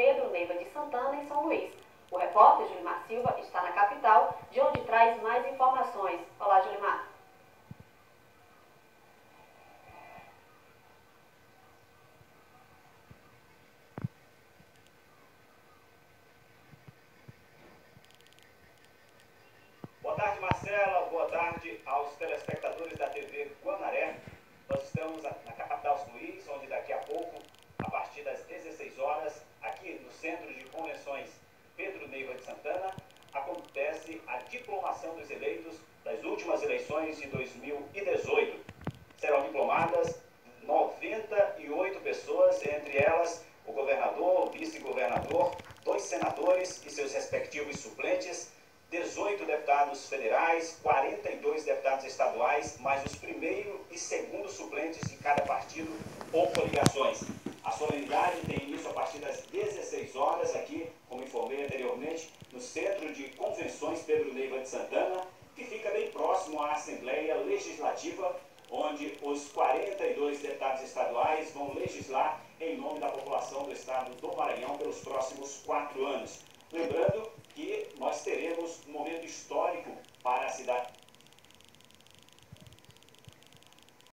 Pedro Neiva de Santana, em São Luís. O repórter Julimar Silva está na capital, de onde traz mais informações. Olá, Julimar. Boa tarde, Marcela. Boa tarde aos telespectadores da TV Guanaré. Nós estamos na capital São Luís, onde daqui a pouco, a partir das 16 horas, aqui no Centro de Convenções Pedro Neiva de Santana, acontece a diplomação dos eleitos das últimas eleições de 2018. Serão diplomadas 98 pessoas, entre elas o governador, vice-governador, dois senadores e seus respectivos suplentes, 18 deputados federais, 42 deputados estaduais, mais os primeiro e segundo suplentes de cada partido ou coligações. A solenidade de Convenções Pedro Neiva de Santana, que fica bem próximo à Assembleia Legislativa, onde os 42 deputados estaduais vão legislar em nome da população do estado do Maranhão pelos próximos quatro anos.